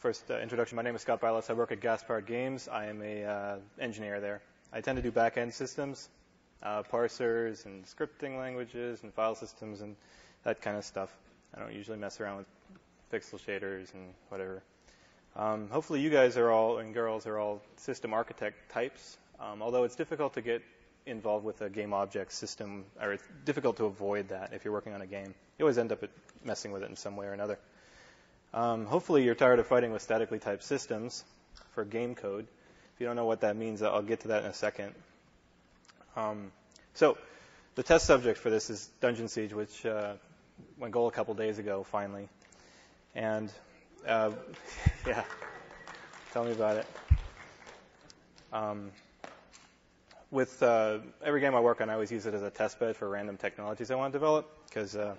first uh, introduction. My name is Scott Bilas. I work at Gas-Powered Games. I am a uh, engineer there. I tend to do back-end systems, uh, parsers and scripting languages and file systems and that kind of stuff. I don't usually mess around with pixel shaders and whatever. Um, hopefully, you guys are all and girls are all system architect types. Um, although it's difficult to get involved with a game object system, or it's difficult to avoid that if you're working on a game. You always end up messing with it in some way or another. Um, hopefully, you're tired of fighting with statically typed systems for game code. If you don't know what that means, I'll get to that in a second. Um, so, the test subject for this is Dungeon Siege, which uh, went gold a couple days ago, finally. And, uh, yeah, tell me about it. Um, with uh, every game I work on, I always use it as a test bed for random technologies I want to develop because, uh,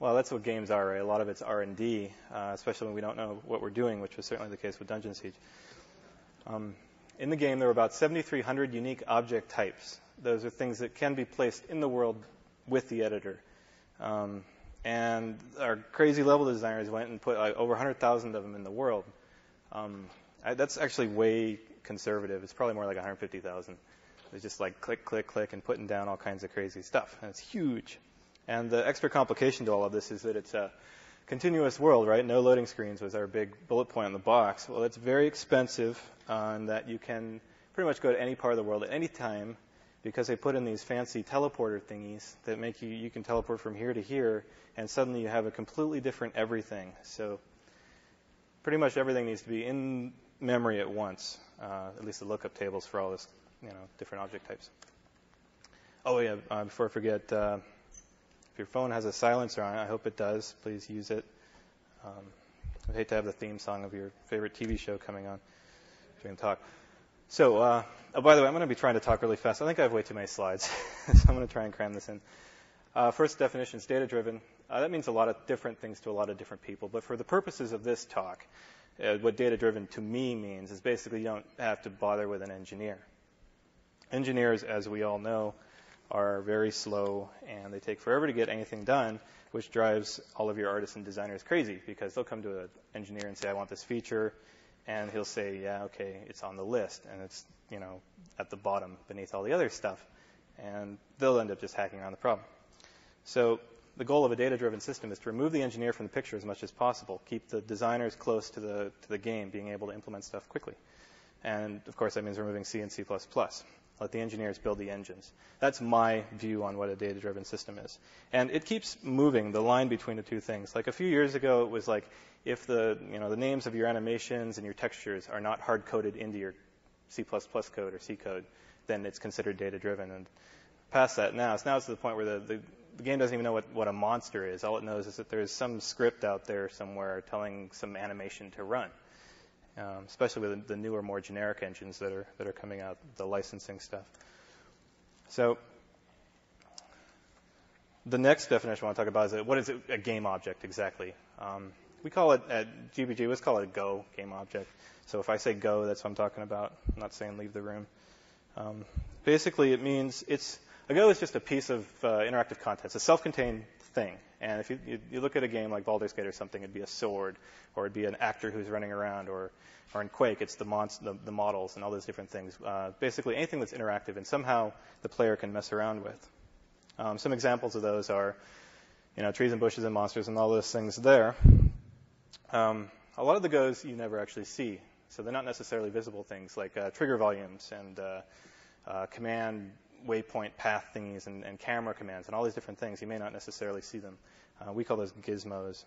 well, that's what games are. Right? A lot of it's R&D, uh, especially when we don't know what we're doing, which was certainly the case with Dungeon Siege. Um, in the game, there are about 7,300 unique object types. Those are things that can be placed in the world with the editor. Um, and our crazy level designers went and put like, over 100,000 of them in the world. Um, I, that's actually way conservative. It's probably more like 150,000. It's just like click, click, click, and putting down all kinds of crazy stuff. And it's huge. And the extra complication to all of this is that it's a continuous world, right? No loading screens was our big bullet point on the box. Well, it's very expensive uh, in that you can pretty much go to any part of the world at any time because they put in these fancy teleporter thingies that make you, you can teleport from here to here, and suddenly you have a completely different everything. So pretty much everything needs to be in memory at once, uh, at least the lookup tables for all this you know, different object types. Oh yeah, uh, before I forget, uh, your phone has a silencer on it, I hope it does. Please use it. Um, I'd hate to have the theme song of your favorite TV show coming on during the talk. So, uh, oh, by the way, I'm going to be trying to talk really fast. I think I have way too many slides, so I'm going to try and cram this in. Uh, first definition is data driven. Uh, that means a lot of different things to a lot of different people, but for the purposes of this talk, uh, what data driven to me means is basically you don't have to bother with an engineer. Engineers, as we all know, are very slow and they take forever to get anything done, which drives all of your artists and designers crazy because they'll come to an engineer and say, I want this feature. And he'll say, yeah, okay, it's on the list. And it's, you know, at the bottom beneath all the other stuff. And they'll end up just hacking around the problem. So the goal of a data-driven system is to remove the engineer from the picture as much as possible, keep the designers close to the, to the game, being able to implement stuff quickly. And of course, that means removing C and C++. Let the engineers build the engines. That's my view on what a data driven system is. And it keeps moving the line between the two things. Like a few years ago, it was like if the, you know, the names of your animations and your textures are not hard coded into your C code or C code, then it's considered data driven. And past that now, it's now it's to the point where the, the, the game doesn't even know what, what a monster is. All it knows is that there's some script out there somewhere telling some animation to run um, especially with the newer, more generic engines that are that are coming out, the licensing stuff. So the next definition I want to talk about is what is a game object exactly? Um, we call it at GPG, let's call it a Go game object. So if I say Go, that's what I'm talking about. I'm not saying leave the room. Um, basically, it means it's a Go is just a piece of uh, interactive content. It's a self-contained thing. And if you, you, you, look at a game like Baldur's Gate or something, it'd be a sword, or it'd be an actor who's running around, or, or in Quake, it's the, the, the models and all those different things. Uh, basically, anything that's interactive and somehow the player can mess around with. Um, some examples of those are, you know, trees and bushes and monsters and all those things there. Um, a lot of the goes you never actually see, so they're not necessarily visible things like uh, trigger volumes and uh, uh command waypoint path thingies and, and, camera commands and all these different things. You may not necessarily see them. Uh, we call those gizmos.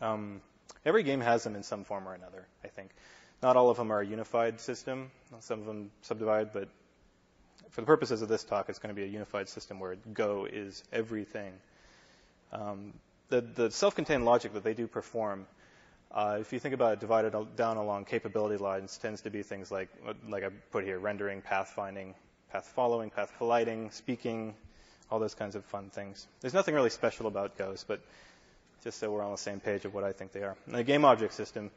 Um, every game has them in some form or another, I think. Not all of them are a unified system. Some of them subdivide, but for the purposes of this talk, it's going to be a unified system where Go is everything. Um, the, the self-contained logic that they do perform uh, if you think about it divided down along capability lines, tends to be things like, like I put here, rendering, pathfinding, path following, path colliding, speaking, all those kinds of fun things. There's nothing really special about Go's, but just so we're on the same page of what I think they are. And the game object system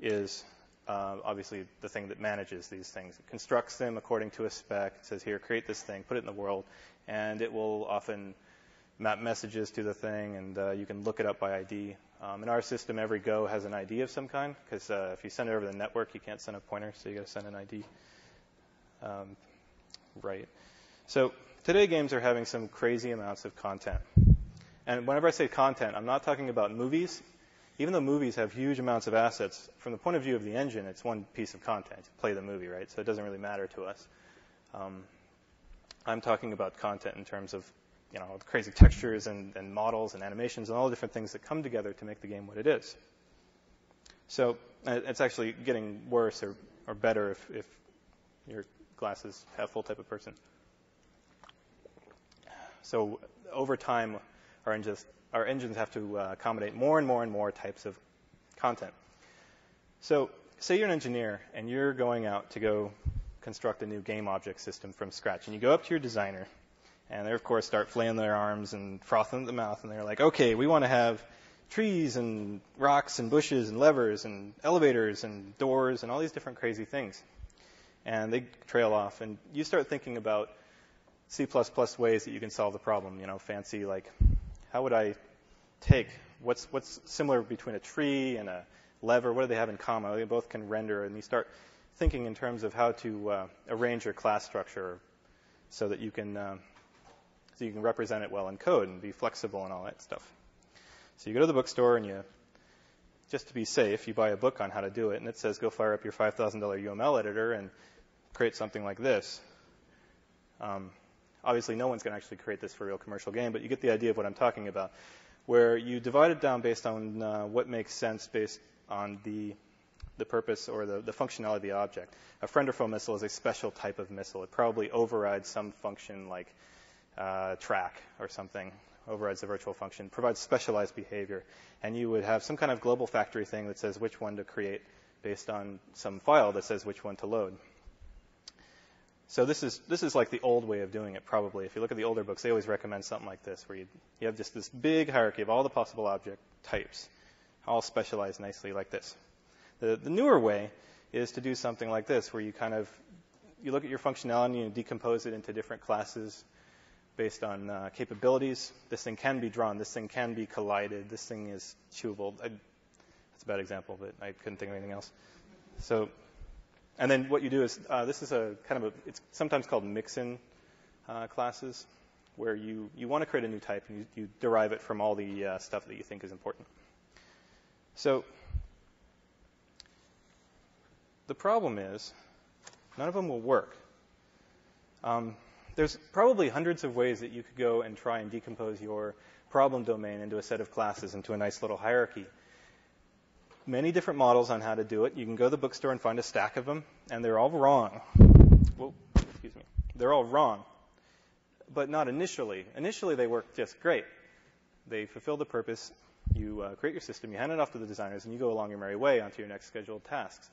is uh, obviously the thing that manages these things. It constructs them according to a spec. It says, here, create this thing, put it in the world, and it will often map messages to the thing, and uh, you can look it up by ID. Um, in our system, every Go has an ID of some kind because uh, if you send it over the network, you can't send a pointer, so you got to send an ID. Um, right. So today, games are having some crazy amounts of content. And whenever I say content, I'm not talking about movies. Even though movies have huge amounts of assets, from the point of view of the engine, it's one piece of content. You play the movie, right? So it doesn't really matter to us. Um, I'm talking about content in terms of you know, crazy textures and, and models and animations and all the different things that come together to make the game what it is. So uh, it's actually getting worse or, or better if, if your glass is half full type of person. So over time, our engines, our engines have to uh, accommodate more and more and more types of content. So say you're an engineer and you're going out to go construct a new game object system from scratch, and you go up to your designer and they, of course, start flailing their arms and frothing at the mouth. And they're like, okay, we want to have trees and rocks and bushes and levers and elevators and doors and all these different crazy things. And they trail off. And you start thinking about C++ ways that you can solve the problem. You know, fancy like, how would I take what's what's similar between a tree and a lever? What do they have in common? They both can render, and you start thinking in terms of how to uh, arrange your class structure so that you can uh, so you can represent it well in code and be flexible and all that stuff. So you go to the bookstore and you, just to be safe, you buy a book on how to do it, and it says go fire up your $5,000 UML editor and create something like this. Um, obviously, no one's going to actually create this for a real commercial game, but you get the idea of what I'm talking about, where you divide it down based on uh, what makes sense based on the the purpose or the, the functionality of the object. A friend or foe missile is a special type of missile. It probably overrides some function like uh, track or something overrides the virtual function, provides specialized behavior, and you would have some kind of global factory thing that says which one to create based on some file that says which one to load. So this is this is like the old way of doing it. Probably, if you look at the older books, they always recommend something like this, where you you have just this big hierarchy of all the possible object types, all specialized nicely like this. The the newer way is to do something like this, where you kind of you look at your functionality and you decompose it into different classes based on uh, capabilities. This thing can be drawn. This thing can be collided. This thing is chewable. I, that's a bad example, but I couldn't think of anything else. So, and then what you do is uh, this is a kind of a it's sometimes called mixin uh, classes, where you you want to create a new type and you, you derive it from all the uh, stuff that you think is important. So the problem is none of them will work. Um, there's probably hundreds of ways that you could go and try and decompose your problem domain into a set of classes, into a nice little hierarchy. Many different models on how to do it. You can go to the bookstore and find a stack of them, and they're all wrong. Whoa, excuse me. They're all wrong, but not initially. Initially, they work just great. They fulfill the purpose. You uh, create your system, you hand it off to the designers, and you go along your merry way onto your next scheduled tasks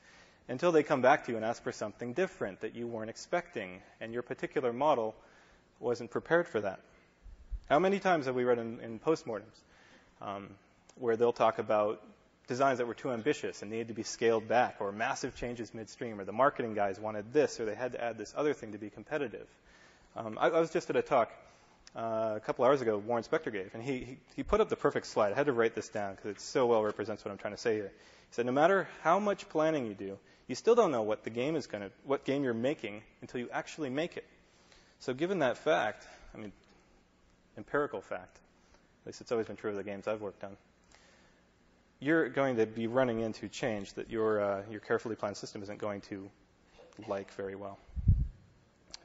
until they come back to you and ask for something different that you weren't expecting, and your particular model wasn't prepared for that. How many times have we read in, in postmortems um, where they'll talk about designs that were too ambitious and needed to be scaled back, or massive changes midstream, or the marketing guys wanted this, or they had to add this other thing to be competitive? Um, I, I, was just at a talk uh, a couple hours ago, Warren Spector gave, and he, he, he put up the perfect slide. I had to write this down because it so well represents what I'm trying to say here. He said, no matter how much planning you do, you still don't know what the game is going to, what game you're making until you actually make it. So given that fact, I mean, empirical fact, at least it's always been true of the games I've worked on, you're going to be running into change that your, uh, your carefully planned system isn't going to like very well.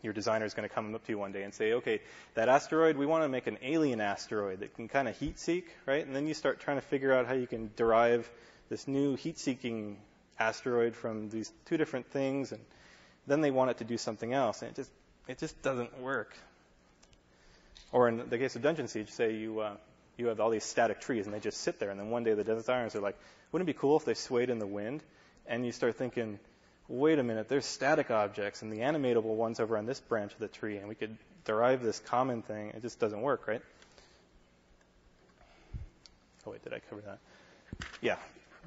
Your designer is going to come up to you one day and say, okay, that asteroid, we want to make an alien asteroid that can kind of heat seek, right? And then you start trying to figure out how you can derive this new heat seeking asteroid from these two different things, and then they want it to do something else, and it just it just doesn't work. Or in the case of Dungeon Siege, say you uh, you have all these static trees and they just sit there, and then one day the designers are like, wouldn't it be cool if they swayed in the wind? And you start thinking, wait a minute, there's static objects and the animatable ones over on this branch of the tree, and we could derive this common thing. It just doesn't work, right? Oh wait, did I cover that? Yeah,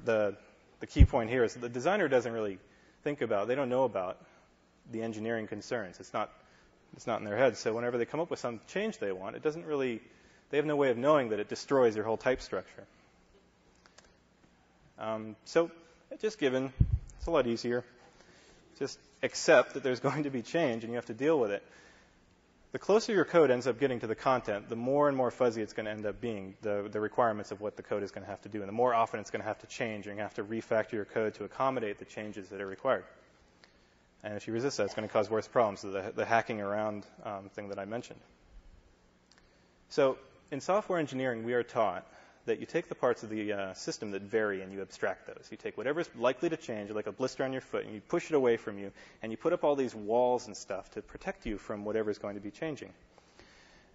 the the key point here is the designer doesn't really think about, they don't know about the engineering concerns. It's not, it's not in their head. So whenever they come up with some change they want, it doesn't really, they have no way of knowing that it destroys your whole type structure. Um, so just given, it's a lot easier. Just accept that there's going to be change and you have to deal with it. The closer your code ends up getting to the content, the more and more fuzzy it's going to end up being, the, the requirements of what the code is going to have to do. And the more often it's going to have to change, and you have to refactor your code to accommodate the changes that are required. And if you resist that, it's going to cause worse problems, the, the hacking around um, thing that I mentioned. So in software engineering, we are taught that you take the parts of the uh, system that vary and you abstract those. You take whatever's likely to change, like a blister on your foot, and you push it away from you, and you put up all these walls and stuff to protect you from whatever's going to be changing.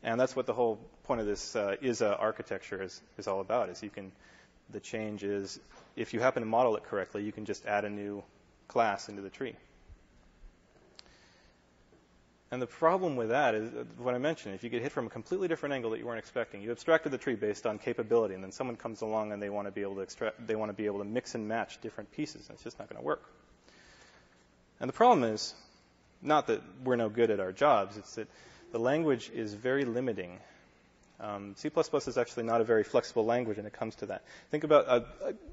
And that's what the whole point of this uh, ISA architecture is, is all about. Is you can the change is if you happen to model it correctly, you can just add a new class into the tree. And the problem with that is uh, what I mentioned. If you get hit from a completely different angle that you weren't expecting, you abstracted the tree based on capability, and then someone comes along and they want to be able to extract, they want to be able to mix and match different pieces, and it's just not going to work. And the problem is not that we're no good at our jobs; it's that the language is very limiting. Um, C++ is actually not a very flexible language when it comes to that. Think about uh,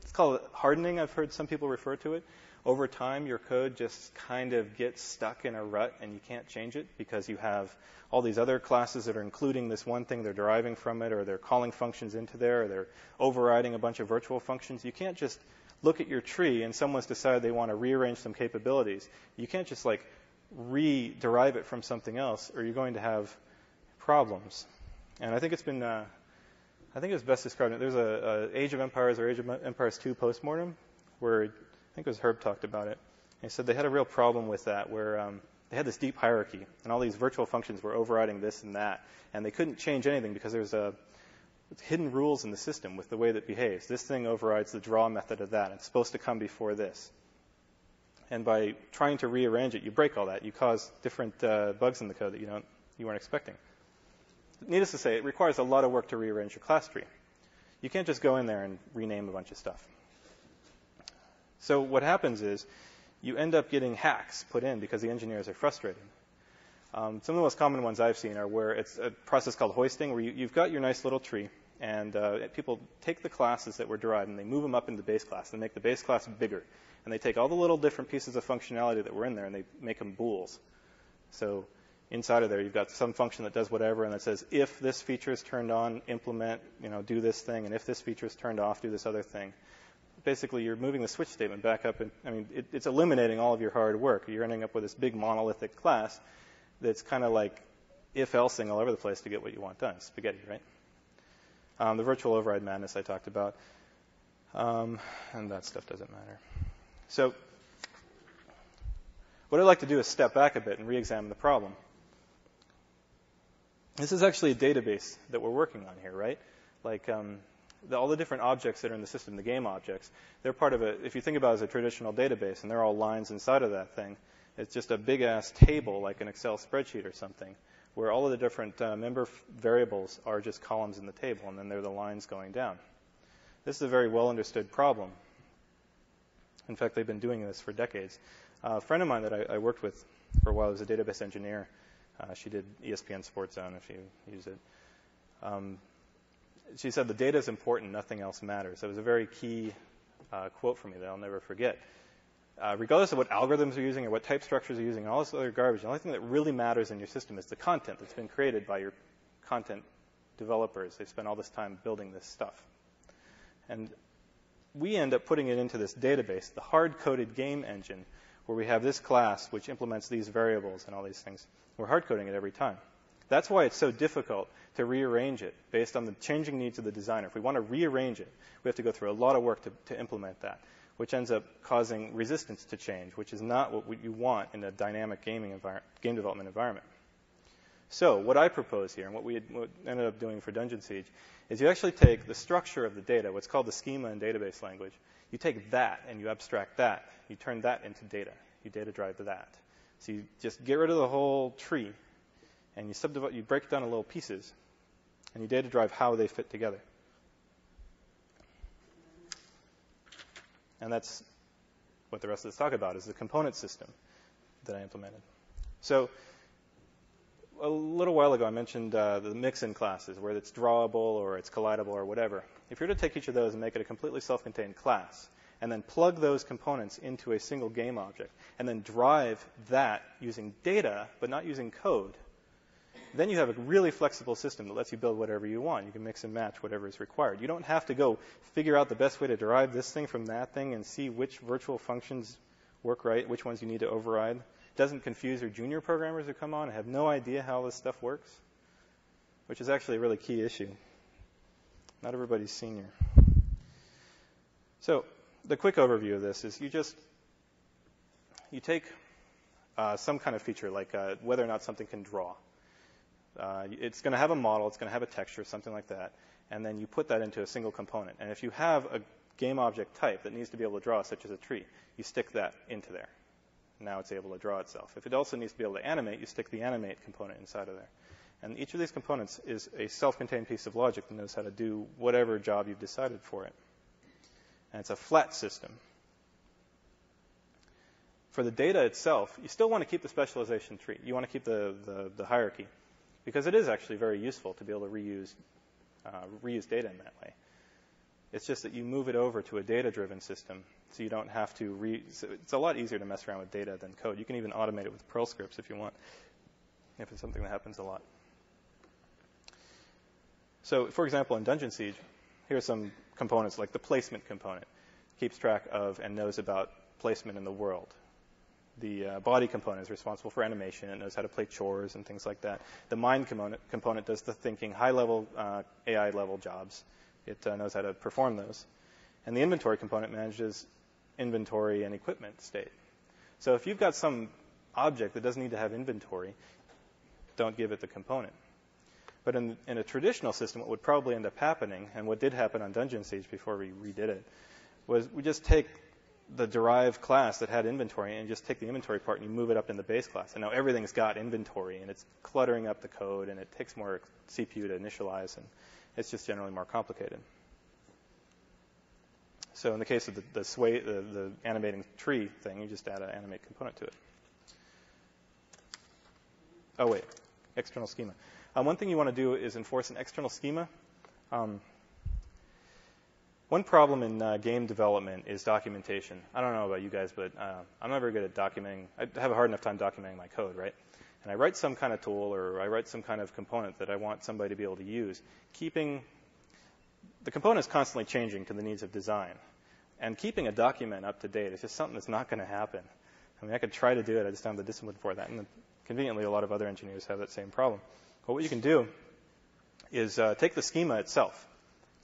it's called hardening. I've heard some people refer to it over time, your code just kind of gets stuck in a rut and you can't change it because you have all these other classes that are including this one thing they're deriving from it, or they're calling functions into there, or they're overriding a bunch of virtual functions. You can't just look at your tree and someone's decided they want to rearrange some capabilities. You can't just like re-derive it from something else, or you're going to have problems. And I think it's been, uh, I think it was best described. There's a, a Age of Empires or Age of Empires 2 postmortem where think it was Herb talked about it. He said they had a real problem with that, where um, they had this deep hierarchy, and all these virtual functions were overriding this and that, and they couldn't change anything because there's a hidden rules in the system with the way that behaves. This thing overrides the draw method of that. It's supposed to come before this. And by trying to rearrange it, you break all that. You cause different uh, bugs in the code that you don't you weren't expecting. Needless to say, it requires a lot of work to rearrange your class tree. You can't just go in there and rename a bunch of stuff. So what happens is you end up getting hacks put in because the engineers are frustrated. Um, some of the most common ones I've seen are where it's a process called hoisting, where you, have got your nice little tree, and uh, people take the classes that were derived and they move them up into the base class and make the base class bigger. And they take all the little different pieces of functionality that were in there and they make them bools. So inside of there, you've got some function that does whatever and that says if this feature is turned on, implement, you know, do this thing, and if this feature is turned off, do this other thing basically you're moving the switch statement back up, and I mean, it, it's eliminating all of your hard work. You're ending up with this big monolithic class that's kind of like if-elsing all over the place to get what you want done. Spaghetti, right? Um, the virtual override madness I talked about, um, and that stuff doesn't matter. So, what I'd like to do is step back a bit and re-examine the problem. This is actually a database that we're working on here, right? Like, um, the, all the different objects that are in the system, the game objects, they're part of a, if you think about it as a traditional database, and they're all lines inside of that thing, it's just a big ass table like an Excel spreadsheet or something, where all of the different uh, member variables are just columns in the table, and then they're the lines going down. This is a very well understood problem. In fact, they've been doing this for decades. Uh, a friend of mine that I, I, worked with for a while was a database engineer. Uh, she did ESPN Sports Zone if you use it. Um, she said, The data is important, nothing else matters. It was a very key uh, quote for me that I'll never forget. Uh, regardless of what algorithms you're using or what type structures you're using, all this other garbage, the only thing that really matters in your system is the content that's been created by your content developers. They spent all this time building this stuff. And we end up putting it into this database, the hard coded game engine, where we have this class which implements these variables and all these things. We're hard coding it every time. That's why it's so difficult to rearrange it based on the changing needs of the designer. If we want to rearrange it, we have to go through a lot of work to, to implement that, which ends up causing resistance to change, which is not what you want in a dynamic gaming game development environment. So, what I propose here, and what we had, what ended up doing for Dungeon Siege, is you actually take the structure of the data, what's called the schema in database language, you take that and you abstract that, you turn that into data. You data drive to that. So you just get rid of the whole tree and you subdivide, you break it down in little pieces, and you data drive how they fit together. And that's what the rest of this talk about is the component system that I implemented. So a little while ago, I mentioned uh, the mix-in classes, where it's drawable or it's collidable or whatever. If you were to take each of those and make it a completely self-contained class, and then plug those components into a single game object, and then drive that using data, but not using code, then you have a really flexible system that lets you build whatever you want. You can mix and match whatever is required. You don't have to go figure out the best way to derive this thing from that thing and see which virtual functions work right, which ones you need to override. It doesn't confuse your junior programmers who come on and have no idea how this stuff works, which is actually a really key issue. Not everybody's senior. So the quick overview of this is you just you take uh, some kind of feature like uh, whether or not something can draw. Uh, it's going to have a model, it's going to have a texture, something like that, and then you put that into a single component. And if you have a game object type that needs to be able to draw, such as a tree, you stick that into there. Now it's able to draw itself. If it also needs to be able to animate, you stick the animate component inside of there. And each of these components is a self-contained piece of logic that knows how to do whatever job you've decided for it. And it's a flat system. For the data itself, you still want to keep the specialization tree. You want to keep the, the, the hierarchy because it is actually very useful to be able to reuse, uh, reuse data in that way. It's just that you move it over to a data-driven system, so you don't have to re. So it's a lot easier to mess around with data than code. You can even automate it with Perl scripts if you want, if it's something that happens a lot. So, for example, in Dungeon Siege, here are some components like the placement component keeps track of and knows about placement in the world the uh, body component is responsible for animation. It knows how to play chores and things like that. The mind component, component does the thinking, high level uh, AI level jobs. It uh, knows how to perform those. And the inventory component manages inventory and equipment state. So if you've got some object that doesn't need to have inventory, don't give it the component. But in, in a traditional system, what would probably end up happening, and what did happen on Dungeon Siege before we redid it, was we just take the derived class that had inventory and just take the inventory part and you move it up in the base class. And now everything's got inventory and it's cluttering up the code and it takes more CPU to initialize and it's just generally more complicated. So in the case of the, the sway, the, the animating tree thing, you just add an animate component to it. Oh wait, external schema. Um, one thing you want to do is enforce an external schema. Um, one problem in uh, game development is documentation. I don't know about you guys, but uh, I'm not very good at documenting. I have a hard enough time documenting my code, right? And I write some kind of tool or I write some kind of component that I want somebody to be able to use, keeping the component is constantly changing to the needs of design. And keeping a document up to date is just something that's not going to happen. I mean, I could try to do it, I just don't have the discipline for that. And conveniently, a lot of other engineers have that same problem. But what you can do is uh, take the schema itself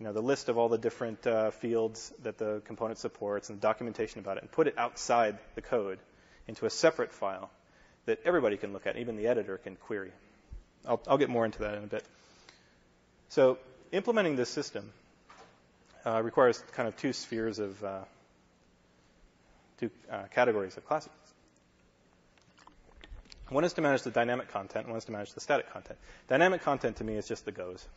you know, the list of all the different uh, fields that the component supports and the documentation about it and put it outside the code into a separate file that everybody can look at, even the editor can query. I'll, I'll get more into that in a bit. So implementing this system uh, requires kind of two spheres of uh, two uh, categories of classes. One is to manage the dynamic content, one is to manage the static content. Dynamic content to me is just the goes.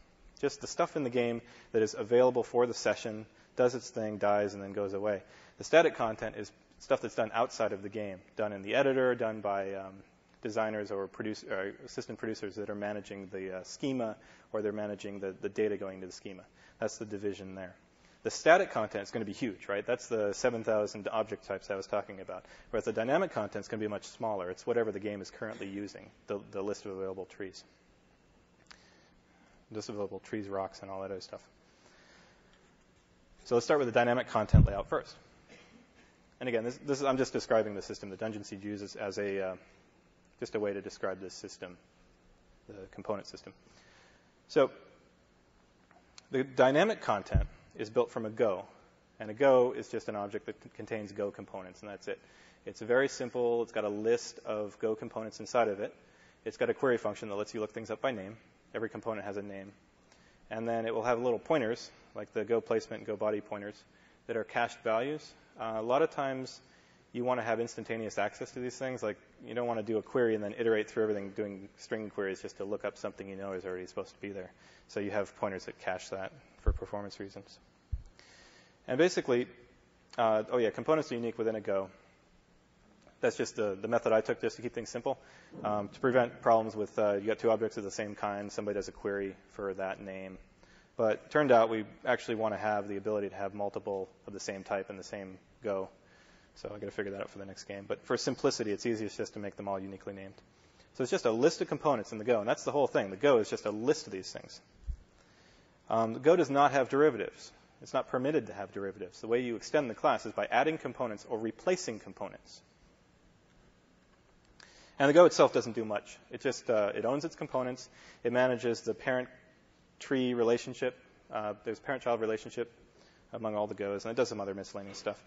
Just the stuff in the game that is available for the session, does its thing, dies, and then goes away. The static content is stuff that's done outside of the game, done in the editor, done by um, designers or, or, assistant producers that are managing the uh, schema or they're managing the, the data going to the schema. That's the division there. The static content is going to be huge, right? That's the 7,000 object types I was talking about. Whereas the dynamic content is going to be much smaller. It's whatever the game is currently using, the, the list of available trees available trees, rocks, and all that other stuff. So let's start with the dynamic content layout first. And again, this, this is, I'm just describing the system The Dungeon Siege uses as a uh, just a way to describe this system, the component system. So the dynamic content is built from a Go, and a Go is just an object that contains Go components, and that's it. It's very simple. It's got a list of Go components inside of it. It's got a query function that lets you look things up by name. Every component has a name. And then it will have little pointers, like the Go placement and Go body pointers, that are cached values. Uh, a lot of times you want to have instantaneous access to these things. Like you don't want to do a query and then iterate through everything doing string queries just to look up something you know is already supposed to be there. So you have pointers that cache that for performance reasons. And basically, uh, oh yeah, components are unique within a Go that's just the, the method I took just to keep things simple. Um, to prevent problems with uh, you got two objects of the same kind, somebody does a query for that name. But turned out we actually want to have the ability to have multiple of the same type in the same Go. So I got to figure that out for the next game. But for simplicity, it's easiest just to make them all uniquely named. So it's just a list of components in the Go, and that's the whole thing. The Go is just a list of these things. Um, the Go does not have derivatives. It's not permitted to have derivatives. The way you extend the class is by adding components or replacing components. And the Go itself doesn't do much. It just uh, it owns its components. It manages the parent tree relationship. Uh, there's parent-child relationship among all the Go's, and it does some other miscellaneous stuff.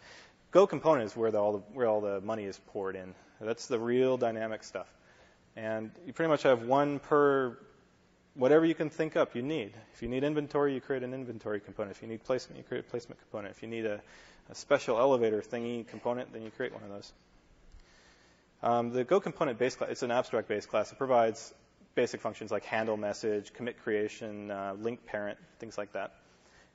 Go component is where, the, all the, where all the money is poured in. That's the real dynamic stuff. And you pretty much have one per whatever you can think up you need. If you need inventory, you create an inventory component. If you need placement, you create a placement component. If you need a, a special elevator thingy component, then you create one of those. Um, the Go component base class, it's an abstract base class. It provides basic functions like handle message, commit creation, uh, link parent, things like that.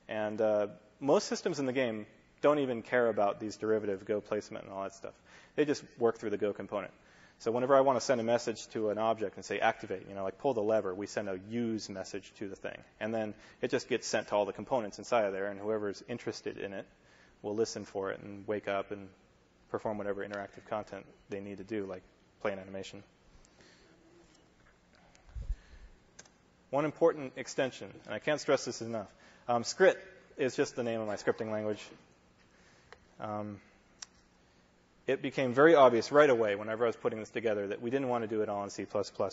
And uh, most systems in the game don't even care about these derivative Go placement and all that stuff. They just work through the Go component. So whenever I want to send a message to an object and say activate, you know, like pull the lever, we send a use message to the thing. And then it just gets sent to all the components inside of there, and whoever's interested in it will listen for it and wake up and perform whatever interactive content they need to do, like play an animation. One important extension, and I can't stress this enough. Um, is just the name of my scripting language. Um, it became very obvious right away whenever I was putting this together that we didn't want to do it all in C++.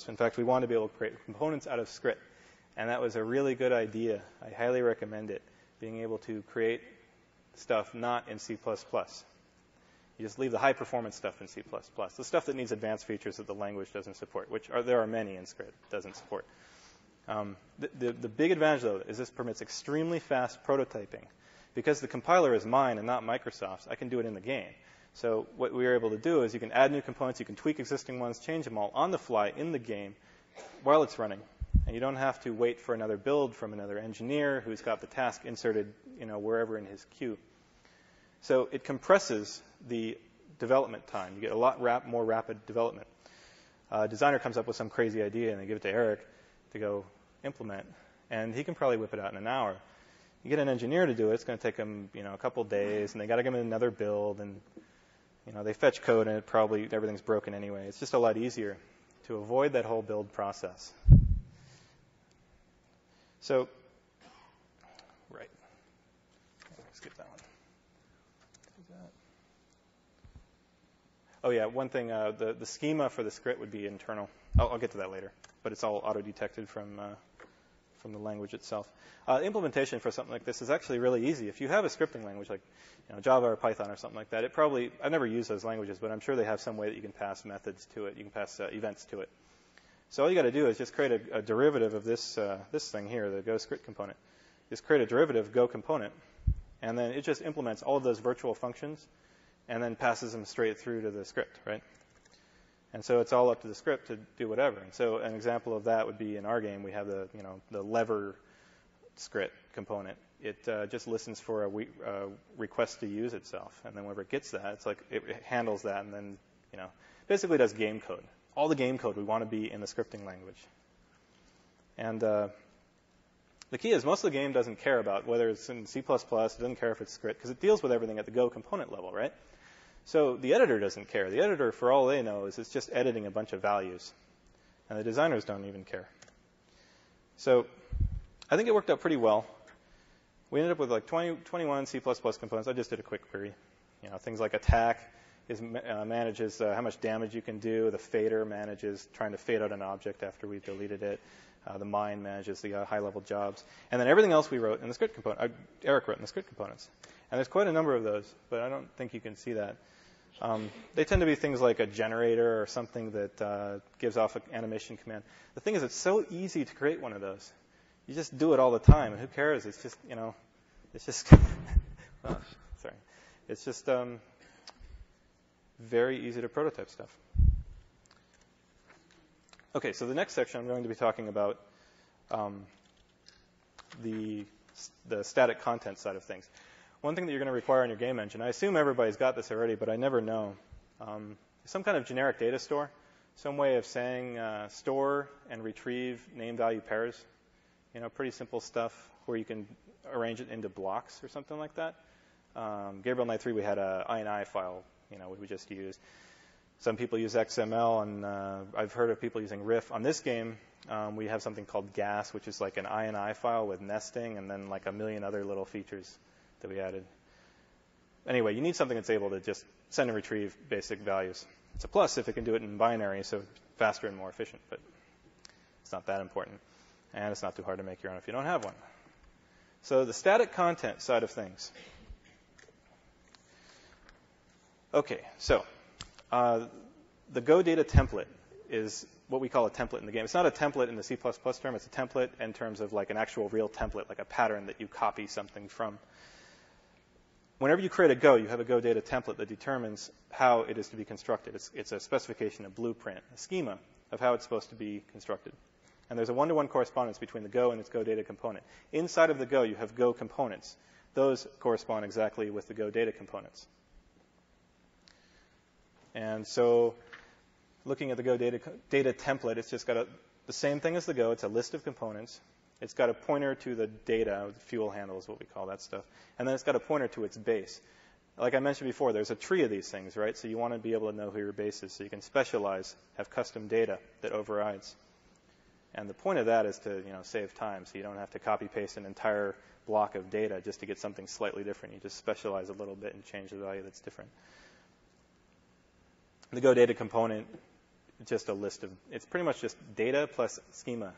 In fact, we wanted to be able to create components out of Skrit. And that was a really good idea. I highly recommend it, being able to create stuff not in C++. You just leave the high performance stuff in C++. The stuff that needs advanced features that the language doesn't support, which are, there are many in Skrit doesn't support. Um, the, the, the big advantage, though, is this permits extremely fast prototyping. Because the compiler is mine and not Microsoft's, I can do it in the game. So what we are able to do is you can add new components, you can tweak existing ones, change them all on the fly in the game while it's running. And you don't have to wait for another build from another engineer who's got the task inserted, you know, wherever in his queue. So it compresses the development time. You get a lot rap- more rapid development. A designer comes up with some crazy idea and they give it to Eric to go implement, and he can probably whip it out in an hour. You get an engineer to do it, it's going to take them, you know, a couple days, and they got to give him another build, and you know, they fetch code and it probably everything's broken anyway. It's just a lot easier to avoid that whole build process. So, right. Skip that one. Oh yeah, one thing. Uh, the the schema for the script would be internal. I'll, I'll get to that later, but it's all auto detected from uh, from the language itself. Uh, implementation for something like this is actually really easy. If you have a scripting language like you know, Java or Python or something like that, it probably, I've never used those languages, but I'm sure they have some way that you can pass methods to it. You can pass uh, events to it. So all you got to do is just create a, a derivative of this, uh, this thing here, the Go script component. Just create a derivative Go component, and then it just implements all of those virtual functions and then passes them straight through to the script, right? And so it's all up to the script to do whatever. And so an example of that would be in our game, we have the, you know, the lever script component. It uh, just listens for a we, uh, request to use itself. And then whenever it gets that, it's like it handles that and then, you know, basically does game code. All the game code we want to be in the scripting language. And uh, the key is most of the game doesn't care about whether it's in C++, it doesn't care if it's script, because it deals with everything at the Go component level, right? So the editor doesn't care. The editor, for all they know, is it's just editing a bunch of values. And the designers don't even care. So I think it worked out pretty well. We ended up with like 20, 21 C++ components. I just did a quick query. You know, things like attack is, uh, manages uh, how much damage you can do. The fader manages trying to fade out an object after we've deleted it. Uh, the mind manages the uh, high-level jobs, and then everything else we wrote in the script component. Uh, Eric wrote in the script components, and there's quite a number of those, but I don't think you can see that. Um, they tend to be things like a generator or something that uh, gives off an animation command. The thing is, it's so easy to create one of those. You just do it all the time, and who cares? It's just, you know, it's just, oh, sorry, it's just um, very easy to prototype stuff. Okay, so the next section I'm going to be talking about um, the the static content side of things one thing that you're going to require in your game engine, I assume everybody's got this already, but I never know, um, some kind of generic data store, some way of saying uh, store and retrieve name value pairs. You know, pretty simple stuff. where you can arrange it into blocks or something like that. Um, Gabriel Knight 3, we had a INI file, you know, we just used. Some people use XML, and uh, I've heard of people using Riff. On this game, um, we have something called GAS, which is like an INI file with nesting, and then like a million other little features that we added. Anyway, you need something that's able to just send and retrieve basic values. It's a plus if it can do it in binary, so faster and more efficient, but it's not that important. And it's not too hard to make your own if you don't have one. So the static content side of things. Okay, so uh, the Go data template is what we call a template in the game. It's not a template in the C++ term. It's a template in terms of like an actual real template, like a pattern that you copy something from. Whenever you create a Go, you have a Go data template that determines how it is to be constructed. It's, it's a specification, a blueprint, a schema of how it's supposed to be constructed. And there's a one-to-one correspondence between the Go and its Go data component. Inside of the Go, you have Go components. Those correspond exactly with the Go data components. And so looking at the Go data, data template, it's just got a, the same thing as the Go. It's a list of components. It's got a pointer to the data, the fuel handle is what we call that stuff. And then it's got a pointer to its base. Like I mentioned before, there's a tree of these things, right? So you want to be able to know who your base is so you can specialize, have custom data that overrides. And the point of that is to, you know, save time so you don't have to copy paste an entire block of data just to get something slightly different. You just specialize a little bit and change the value that's different. The Go data component just a list of, it's pretty much just data plus schema.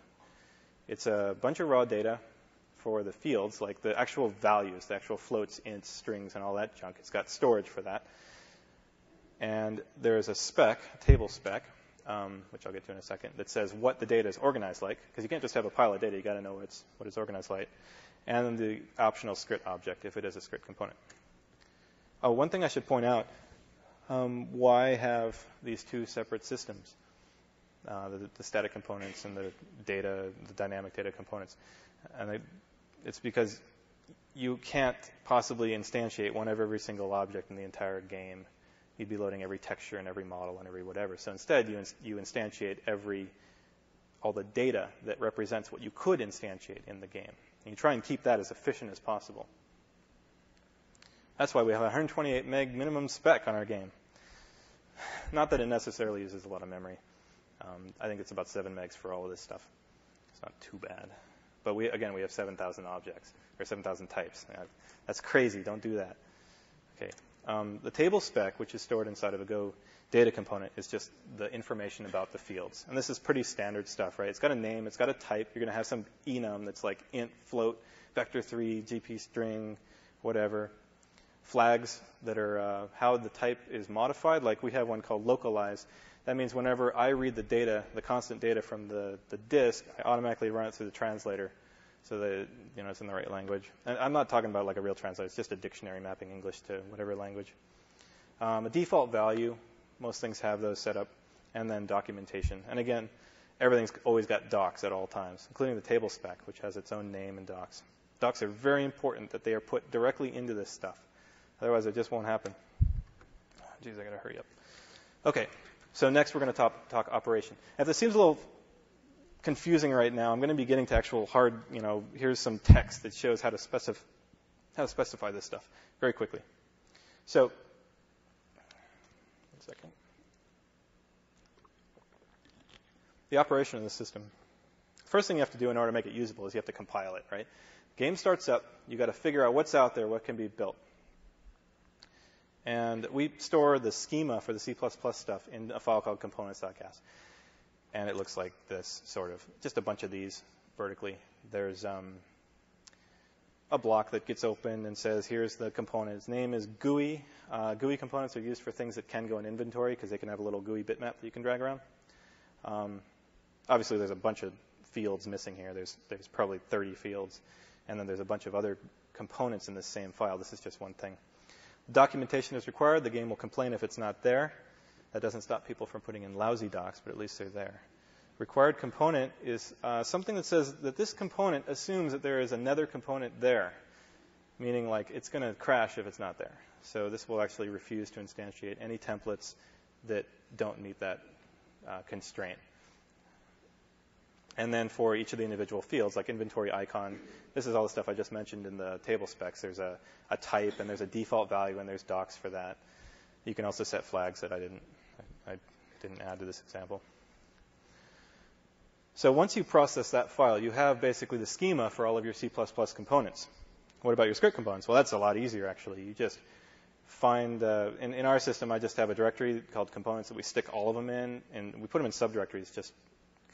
It's a bunch of raw data for the fields, like the actual values, the actual floats, ints, strings, and all that junk. It's got storage for that. And there's a spec, a table spec, um, which I'll get to in a second, that says what the data is organized like, because you can't just have a pile of data, you got to know what it's, what it's organized like. And the optional script object, if it is a script component. Oh, one thing I should point out um, why have these two separate systems, uh, the, the, static components and the data, the dynamic data components? And it's because you can't possibly instantiate one of every single object in the entire game. You'd be loading every texture and every model and every whatever. So instead, you, you instantiate every all the data that represents what you could instantiate in the game. And you try and keep that as efficient as possible. That's why we have a 128 meg minimum spec on our game. Not that it necessarily uses a lot of memory. Um, I think it's about 7 megs for all of this stuff. It's not too bad. But we, again, we have 7,000 objects, or 7,000 types. That's crazy. Don't do that. Okay. Um, the table spec, which is stored inside of a Go data component, is just the information about the fields. And this is pretty standard stuff, right? It's got a name, it's got a type. You're going to have some enum that's like int, float, vector3, GP string, whatever flags that are uh, how the type is modified. Like we have one called localize. That means whenever I read the data, the constant data from the, the disk, I automatically run it through the translator so that you know it's in the right language. And I'm not talking about like a real translator; it's just a dictionary mapping English to whatever language. Um, a default value, most things have those set up, and then documentation. And again, everything's always got docs at all times, including the table spec, which has its own name and docs. Docs are very important that they are put directly into this stuff. Otherwise, it just won't happen. Geez, I gotta hurry up. Okay, so next we're going to talk, talk operation. If this seems a little confusing right now, I'm going to be getting to actual hard, you know, here's some text that shows how to, specif- how to specify this stuff very quickly. So, one second. The operation of the system. First thing you have to do in order to make it usable is you have to compile it, right? Game starts up, you got to figure out what's out there, what can be built. And we store the schema for the C++ stuff in a file called components.gas. And it looks like this, sort of. Just a bunch of these vertically. There's um, a block that gets open and says, here's the component. Its name is GUI. Uh, GUI components are used for things that can go in inventory because they can have a little GUI bitmap that you can drag around. Um, obviously, there's a bunch of fields missing here. There's, there's probably 30 fields. And then there's a bunch of other components in this same file. This is just one thing. Documentation is required. The game will complain if it's not there. That doesn't stop people from putting in lousy docs, but at least they're there. Required component is uh, something that says that this component assumes that there is another component there, meaning like it's going to crash if it's not there. So this will actually refuse to instantiate any templates that don't meet that uh, constraint. And then for each of the individual fields, like inventory icon, this is all the stuff I just mentioned in the table specs. There's a, a type and there's a default value and there's docs for that. You can also set flags that I didn't, I, didn't add to this example. So once you process that file, you have basically the schema for all of your C++ components. What about your script components? Well, that's a lot easier actually. You just find, uh, in, in our system, I just have a directory called components that we stick all of them in, and we put them in subdirectories just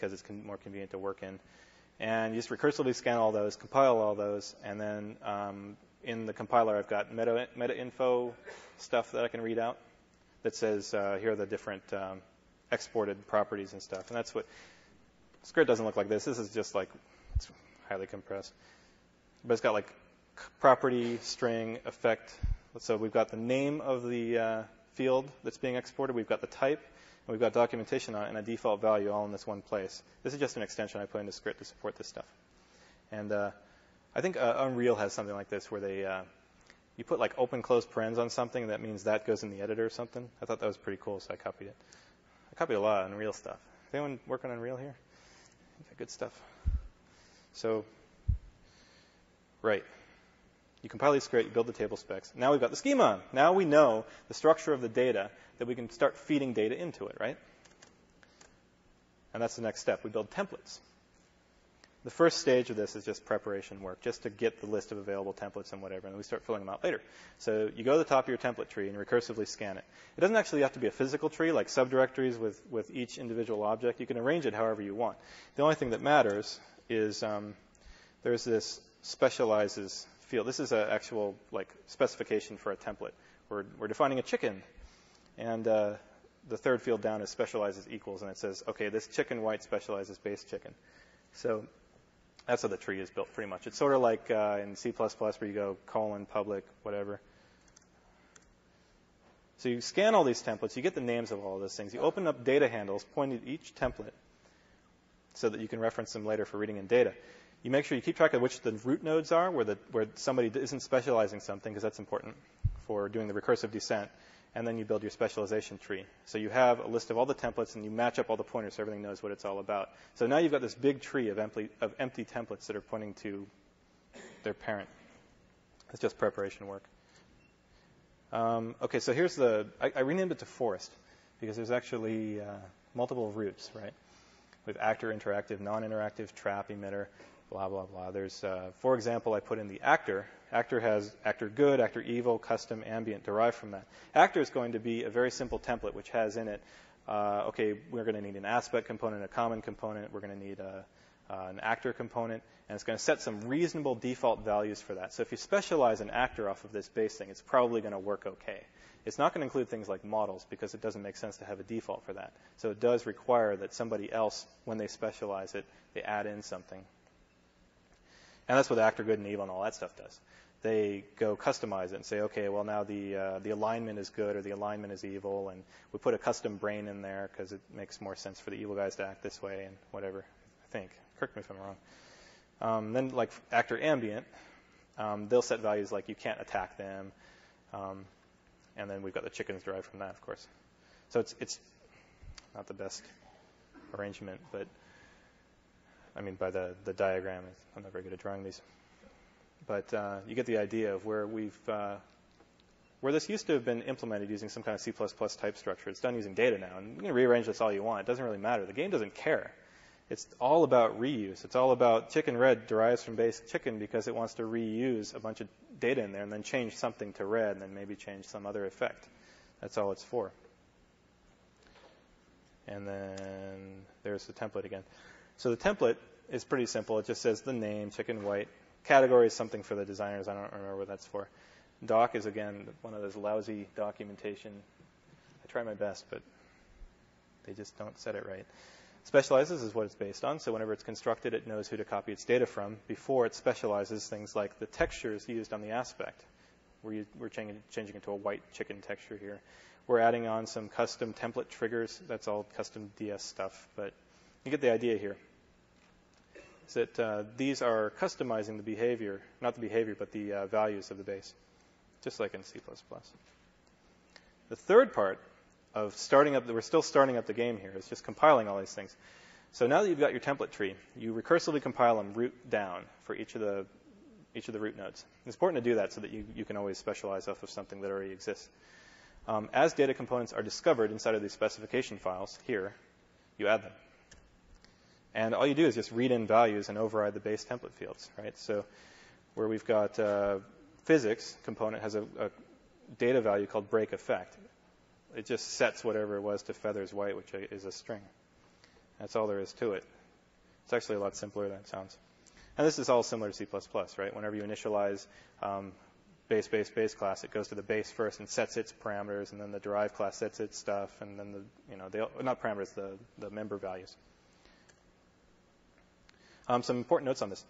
because it's con- more convenient to work in. And you just recursively scan all those, compile all those, and then um, in the compiler, I've got meta, meta info stuff that I can read out that says uh, here are the different um, exported properties and stuff. And that's what Skrit doesn't look like this. This is just like it's highly compressed, but it's got like property, string, effect. So we've got the name of the uh, field that's being exported. We've got the type, and we've got documentation on it and a default value all in this one place. This is just an extension I put into Skrit to support this stuff. And uh, I think uh, Unreal has something like this where they uh, you put like open close parens on something that means that goes in the editor or something. I thought that was pretty cool, so I copied it. I copied a lot of Unreal stuff. Is anyone working on Unreal here? Good stuff. So, right. You compile these script, you build the table specs. Now we've got the schema. Now we know the structure of the data that we can start feeding data into it, right? And that's the next step. We build templates. The first stage of this is just preparation work, just to get the list of available templates and whatever, and we start filling them out later. So you go to the top of your template tree and recursively scan it. It doesn't actually have to be a physical tree like subdirectories with, with each individual object. You can arrange it however you want. The only thing that matters is um, there's this specializes field. This is an actual like specification for a template. We're, we're defining a chicken, and uh, the third field down is specializes equals, and it says, okay, this chicken white specializes base chicken. So that's how the tree is built pretty much. It's sort of like uh, in C++ where you go colon, public, whatever. So you scan all these templates, you get the names of all those things. You open up data handles pointing at each template so that you can reference them later for reading in data. You make sure you keep track of which the root nodes are, where, the, where somebody isn't specializing something, because that's important for doing the recursive descent and then you build your specialization tree. So you have a list of all the templates and you match up all the pointers so everything knows what it's all about. So now you've got this big tree of empty, of empty templates that are pointing to their parent. It's just preparation work. Um, okay, so here's the, I, I, renamed it to forest because there's actually uh, multiple roots, right? Have actor, interactive, non-interactive, trap, emitter, blah, blah, blah. There's, uh, for example, I put in the actor. Actor has actor good, actor evil, custom, ambient derived from that. Actor is going to be a very simple template which has in it, uh, okay, we're going to need an aspect component, a common component, we're going to need a, uh, an actor component, and it's going to set some reasonable default values for that. So if you specialize an actor off of this base thing, it's probably going to work okay. It's not going to include things like models because it doesn't make sense to have a default for that. So it does require that somebody else, when they specialize it, they add in something. And that's what actor good and evil and all that stuff does. They go customize it and say, okay, well now the uh, the alignment is good or the alignment is evil, and we put a custom brain in there because it makes more sense for the evil guys to act this way and whatever. I think. Correct me if I'm wrong. Um, then like actor ambient, um, they'll set values like you can't attack them, um, and then we've got the chickens derived from that, of course. So it's it's not the best arrangement, but I mean, by the, the diagram. I'm not very good at drawing these. But uh, you get the idea of where we've, uh, where this used to have been implemented using some kind of C++ type structure. It's done using data now. And you can rearrange this all you want. It doesn't really matter. The game doesn't care. It's all about reuse. It's all about chicken red derives from base chicken because it wants to reuse a bunch of data in there and then change something to red and then maybe change some other effect. That's all it's for. And then there's the template again. So the template is pretty simple. It just says the name, chicken white. Category is something for the designers. I don't remember what that's for. Doc is, again, one of those lousy documentation. I try my best, but they just don't set it right. Specializes is what it's based on, so whenever it's constructed, it knows who to copy its data from before it specializes things like the textures used on the aspect. We're, we're changing, changing it to a white chicken texture here. We're adding on some custom template triggers. That's all custom DS stuff, but you get the idea here is that uh, these are customizing the behavior, not the behavior, but the uh, values of the base, just like in C++. The third part of starting up, we're still starting up the game here, is just compiling all these things. So now that you've got your template tree, you recursively compile them root down for each of the each of the root nodes. It's important to do that so that you, you can always specialize off of something that already exists. Um, as data components are discovered inside of these specification files here, you add them. And all you do is just read in values and override the base template fields, right? So where we've got uh, physics component has a, a, data value called break effect. It just sets whatever it was to feathers white, which is a string. That's all there is to it. It's actually a lot simpler than it sounds. And this is all similar to C++, right? Whenever you initialize um, base, base, base class, it goes to the base first and sets its parameters, and then the derived class sets its stuff, and then the, you know, not parameters, the, the member values. Um, some important notes on this.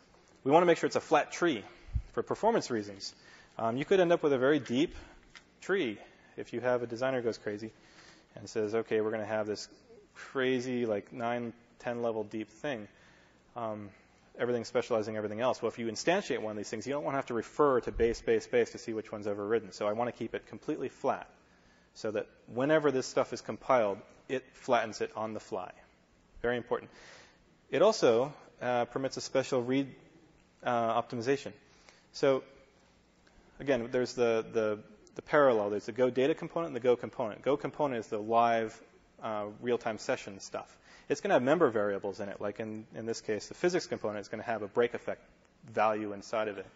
We want to make sure it's a flat tree for performance reasons. Um, you could end up with a very deep tree if you have a designer goes crazy and says, okay, we're going to have this crazy, like 9, 10 level deep thing. Um, everything specializing everything else. Well, if you instantiate one of these things, you don't want to have to refer to base, base, base to see which one's overridden. So I want to keep it completely flat so that whenever this stuff is compiled, it flattens it on the fly. Very important. It also permits a special read uh, optimization. So again, there's the, the, the, parallel. There's the Go data component and the Go component. Go component is the live uh, real-time session stuff. It's going to have member variables in it, like in, in this case, the physics component is going to have a break effect value inside of it.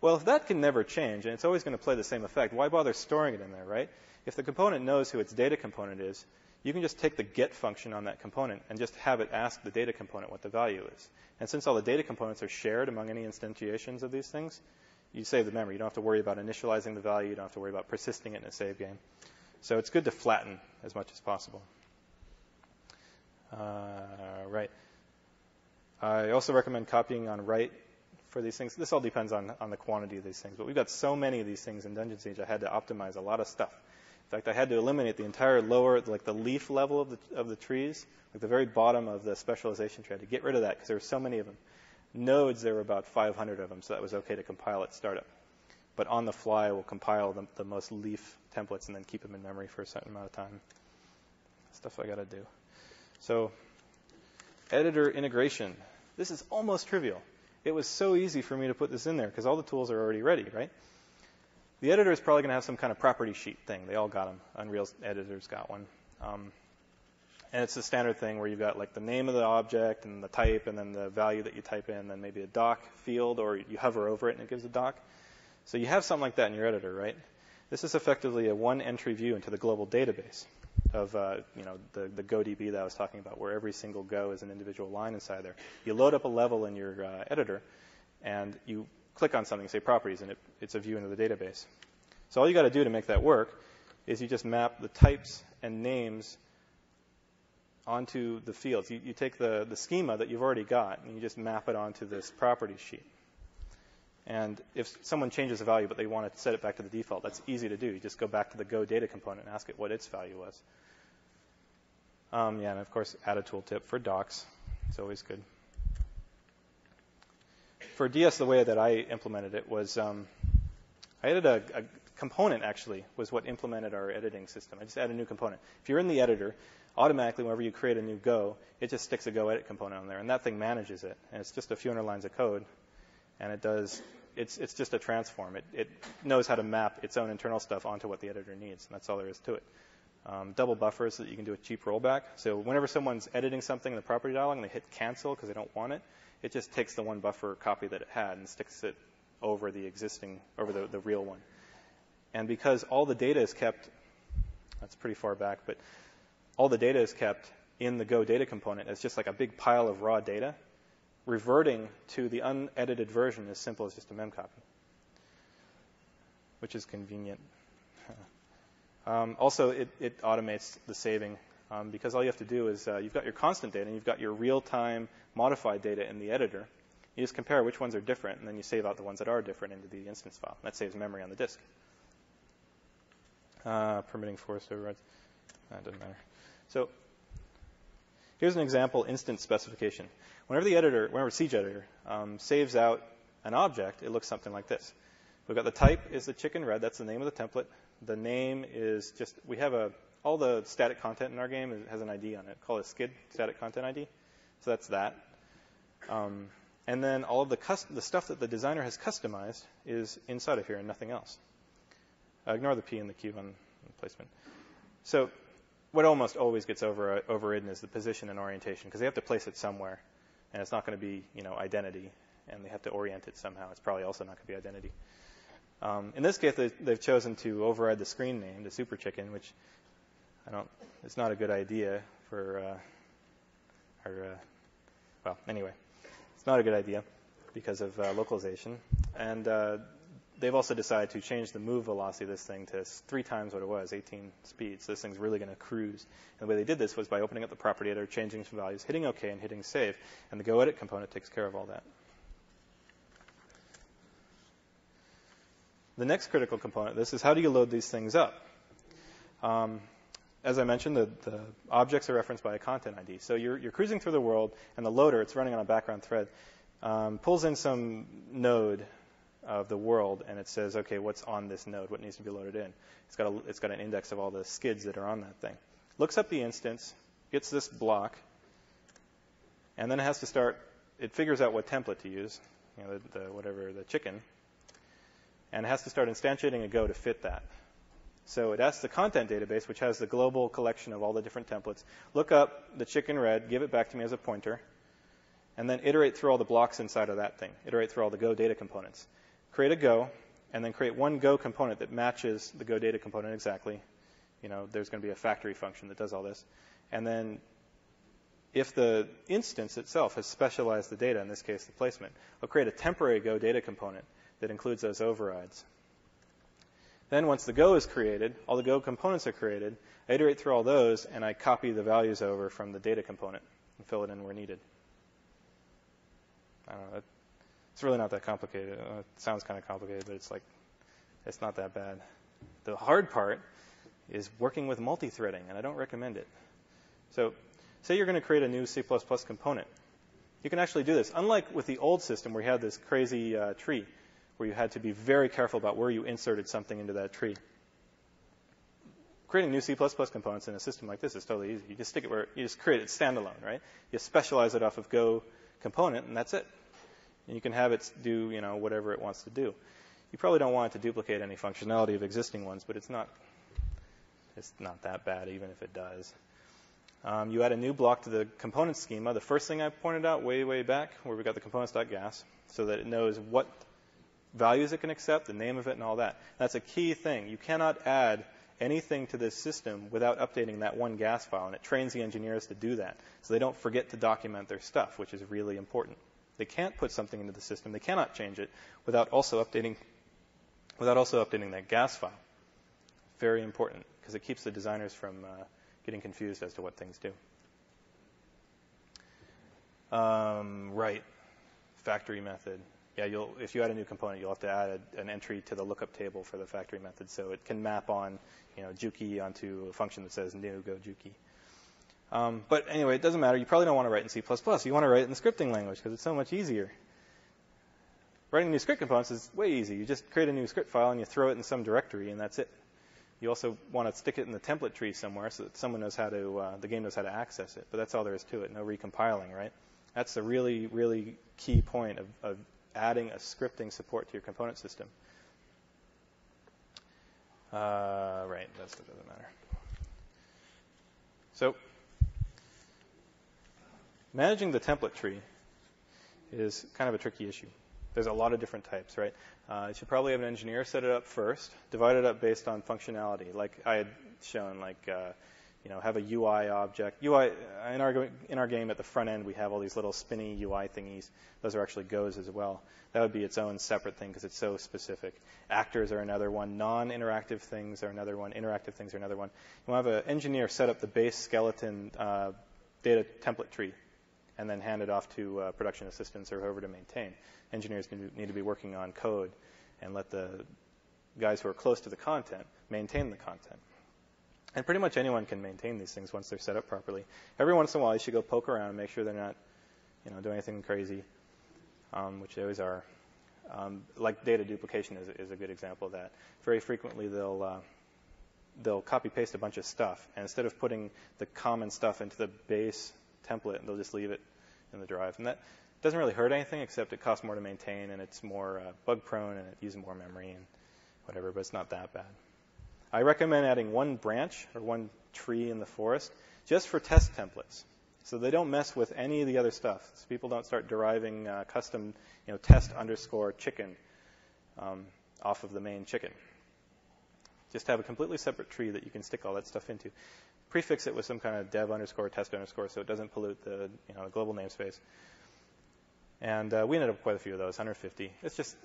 Well, if that can never change, and it's always going to play the same effect, why bother storing it in there, right? If the component knows who its data component is, you can just take the get function on that component and just have it ask the data component what the value is. And since all the data components are shared among any instantiations of these things, you save the memory. You don't have to worry about initializing the value. You don't have to worry about persisting it in a save game. So it's good to flatten as much as possible. Uh, right. I also recommend copying on write for these things. This all depends on, on the quantity of these things, but we've got so many of these things in Dungeon Siege, I had to optimize a lot of stuff. In fact, I had to eliminate the entire lower, like the leaf level of the, of the trees, like the very bottom of the specialization tree. I had to get rid of that because there were so many of them. Nodes, there were about 500 of them, so that was okay to compile at startup. But on the fly, we'll compile the, the most leaf templates and then keep them in memory for a certain amount of time. Stuff I got to do. So, editor integration. This is almost trivial. It was so easy for me to put this in there because all the tools are already ready, right? The editor is probably going to have some kind of property sheet thing. They all got them. Unreal editors got one. Um, and it's a standard thing where you've got like the name of the object and the type and then the value that you type in, and then maybe a doc field or you hover over it and it gives a doc. So you have something like that in your editor, right? This is effectively a one entry view into the global database of uh, you know the, the GoDB that I was talking about, where every single Go is an individual line inside there. You load up a level in your uh, editor, and you click on something, say properties, and it, it's a view into the database. So all you got to do to make that work is you just map the types and names onto the fields. You, you take the, the schema that you've already got, and you just map it onto this property sheet. And if someone changes a value but they want to set it back to the default, that's easy to do. You just go back to the Go data component and ask it what its value was. Um, yeah, and of course, add a tooltip for docs. It's always good. For DS, the way that I implemented it was um, I added a, a, component, actually, was what implemented our editing system. I just added a new component. If you're in the editor, automatically, whenever you create a new Go, it just sticks a Go edit component on there, and that thing manages it. And it's just a few hundred lines of code, and it does it's, it's just a transform. It, it knows how to map its own internal stuff onto what the editor needs, and that's all there is to it. Um, double buffers so that you can do a cheap rollback. So whenever someone's editing something in the property dialog and they hit cancel because they don't want it, it just takes the one buffer copy that it had and sticks it over the existing, over the, the real one. And because all the data is kept, that's pretty far back, but all the data is kept in the Go data component as just like a big pile of raw data reverting to the unedited version as simple as just a memcopy, which is convenient. um, also, it, it, automates the saving um, because all you have to do is uh, you've got your constant data and you've got your real-time modified data in the editor. You just compare which ones are different, and then you save out the ones that are different into the instance file. That saves memory on the disk. Uh, permitting forest overrides. That doesn't matter. So here's an example instance specification. Whenever the editor, whenever Siege Editor um, saves out an object, it looks something like this. We've got the type is the chicken red. That's the name of the template. The name is just, we have a, all the static content in our game has an ID on it. Call it SCID static content ID. So that's that. Um, and then all of the, the stuff that the designer has customized is inside of here and nothing else. Uh, ignore the P and the Q on placement. So what almost always gets over, uh, overridden is the position and orientation because they have to place it somewhere, and it's not going to be you know identity, and they have to orient it somehow. It's probably also not going to be identity. Um, in this case, they, have chosen to override the screen name to Super Chicken, which I don't. It's not a good idea for uh, our. Uh, well, anyway, it's not a good idea because of uh, localization, and uh, they've also decided to change the move velocity of this thing to three times what it was, 18 speeds. So this thing's really going to cruise. And the way they did this was by opening up the property editor, changing some values, hitting OK, and hitting save. And the GoEdit component takes care of all that. The next critical component of this is how do you load these things up? Um, as I mentioned, the, the, objects are referenced by a content ID. So you're, you're, cruising through the world, and the loader, it's running on a background thread, um, pulls in some node of the world, and it says, okay, what's on this node? What needs to be loaded in? It's got, a, it's got an index of all the SCIDs that are on that thing. Looks up the instance, gets this block, and then it has to start. It figures out what template to use, you know, the, the whatever the chicken, and it has to start instantiating a Go to fit that. So it asks the content database, which has the global collection of all the different templates, look up the chicken red, give it back to me as a pointer, and then iterate through all the blocks inside of that thing. Iterate through all the Go data components create a Go, and then create one Go component that matches the Go data component exactly. You know, there's going to be a factory function that does all this. And then if the instance itself has specialized the data, in this case the placement, I'll create a temporary Go data component that includes those overrides. Then once the Go is created, all the Go components are created, I iterate through all those, and I copy the values over from the data component and fill it in where needed. I don't know, it's really not that complicated. Uh, it sounds kind of complicated, but it's like, it's not that bad. The hard part is working with multi-threading, and I don't recommend it. So, say you're going to create a new C++ component. You can actually do this. Unlike with the old system where you had this crazy uh, tree, where you had to be very careful about where you inserted something into that tree. Creating new C++ components in a system like this is totally easy. You just stick it where you just create it standalone, right? You specialize it off of Go component, and that's it and you can have it do you know whatever it wants to do. You probably don't want it to duplicate any functionality of existing ones, but it's not it's not that bad even if it does. Um, you add a new block to the component schema. The first thing I pointed out way way back where we got the components.gas, so that it knows what values it can accept, the name of it, and all that. That's a key thing. You cannot add anything to this system without updating that one gas file, and it trains the engineers to do that, so they don't forget to document their stuff, which is really important. They can't put something into the system. They cannot change it without also updating without also updating that gas file. Very important because it keeps the designers from uh, getting confused as to what things do. Um, right, factory method. Yeah, you'll if you add a new component, you'll have to add a, an entry to the lookup table for the factory method, so it can map on, you know, Juki onto a function that says new go Juki. Um, but anyway, it doesn't matter. You probably don't want to write in C++. You want to write it in the scripting language because it's so much easier. Writing new script components is way easy. You just create a new script file and you throw it in some directory, and that's it. You also want to stick it in the template tree somewhere so that someone knows how to, uh, the game knows how to access it. But that's all there is to it. No recompiling, right? That's a really, really key point of, of adding a scripting support to your component system. Uh, right, that doesn't matter. So Managing the template tree is kind of a tricky issue. There's a lot of different types, right? Uh, you should probably have an engineer set it up first, divide it up based on functionality, like I had shown, like uh, you know, have a UI object. UI in our in our game at the front end, we have all these little spinny UI thingies. Those are actually goes as well. That would be its own separate thing because it's so specific. Actors are another one. Non-interactive things are another one. Interactive things are another one. You want to have an engineer set up the base skeleton uh, data template tree and then hand it off to uh, production assistants or whoever to maintain. Engineers need to be working on code and let the guys who are close to the content maintain the content. And pretty much anyone can maintain these things once they're set up properly. Every once in a while, you should go poke around and make sure they're not, you know, doing anything crazy, um, which they always are. Um, like data duplication is, is, a good example of that. Very frequently, they'll uh, they'll copy paste a bunch of stuff, and instead of putting the common stuff into the base template, they'll just leave it in the drive. And that doesn't really hurt anything except it costs more to maintain and it's more uh, bug prone and it uses more memory and whatever, but it's not that bad. I recommend adding one branch or one tree in the forest just for test templates. So they don't mess with any of the other stuff. So people don't start deriving uh, custom, you know, test underscore chicken um, off of the main chicken. Just have a completely separate tree that you can stick all that stuff into. Prefix it with some kind of dev underscore test underscore so it doesn't pollute the, you know, global namespace. And uh, we ended up with quite a few of those, 150. It's just,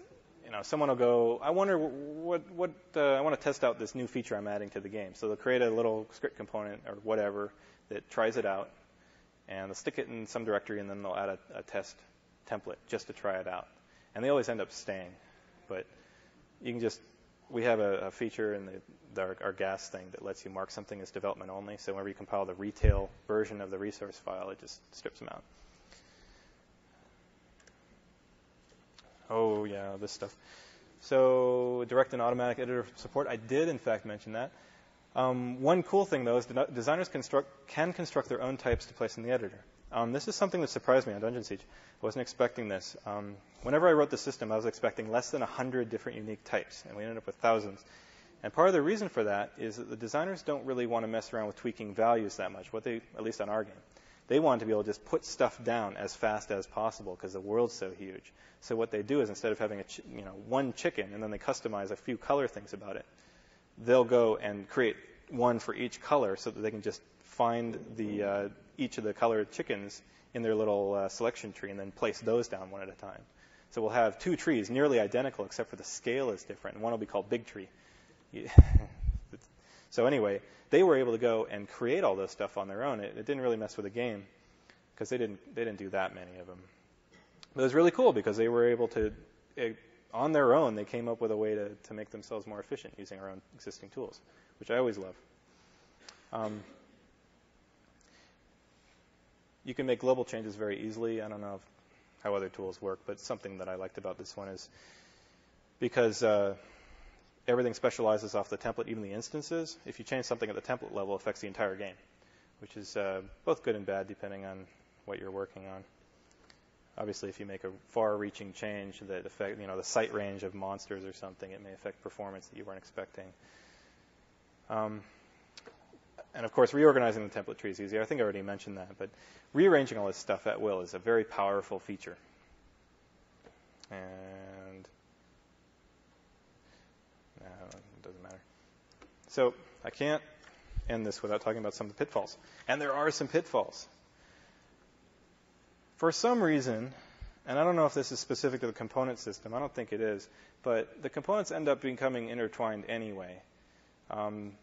you know, someone will go, I wonder what, what, uh, I want to test out this new feature I'm adding to the game. So they'll create a little script component or whatever that tries it out, and they'll stick it in some directory, and then they'll add a, a test template just to try it out. And they always end up staying. But you can just, we have a, a feature in the, the, our, our gas thing that lets you mark something as development only. So whenever you compile the retail version of the resource file, it just strips them out. Oh, yeah, this stuff. So direct and automatic editor support, I did in fact mention that. Um, one cool thing though is designers construct, can construct their own types to place in the editor. Um, this is something that surprised me on Dungeon Siege. I wasn't expecting this. Um, whenever I wrote the system, I was expecting less than 100 different unique types, and we ended up with thousands. And part of the reason for that is that the designers don't really want to mess around with tweaking values that much, what they, at least on our game. They want to be able to just put stuff down as fast as possible because the world's so huge. So what they do is instead of having a ch- you know one chicken and then they customize a few color things about it, they'll go and create one for each color so that they can just find the uh, each of the colored chickens in their little uh, selection tree and then place those down one at a time. So we'll have two trees nearly identical except for the scale is different. One will be called Big Tree. so anyway, they were able to go and create all this stuff on their own. It, it didn't really mess with the game because they didn't they didn't do that many of them. But it was really cool because they were able to, it, on their own, they came up with a way to, to make themselves more efficient using our own existing tools, which I always love. Um, you can make global changes very easily. I don't know how other tools work, but something that I liked about this one is because uh, everything specializes off the template, even the instances. If you change something at the template level, it affects the entire game, which is uh, both good and bad depending on what you're working on. Obviously, if you make a far-reaching change that affect, you know, the sight range of monsters or something, it may affect performance that you weren't expecting. Um, and of course, reorganizing the template tree is easy. I think I already mentioned that, but rearranging all this stuff at will is a very powerful feature. And no, it doesn't matter. So I can't end this without talking about some of the pitfalls. And there are some pitfalls. For some reason, and I don't know if this is specific to the component system, I don't think it is, but the components end up becoming intertwined anyway. Um,